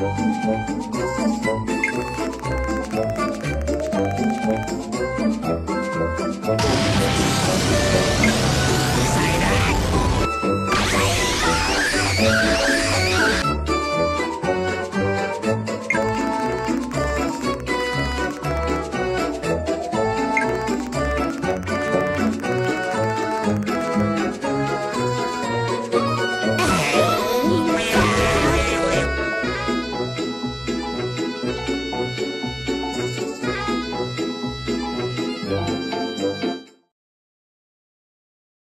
Música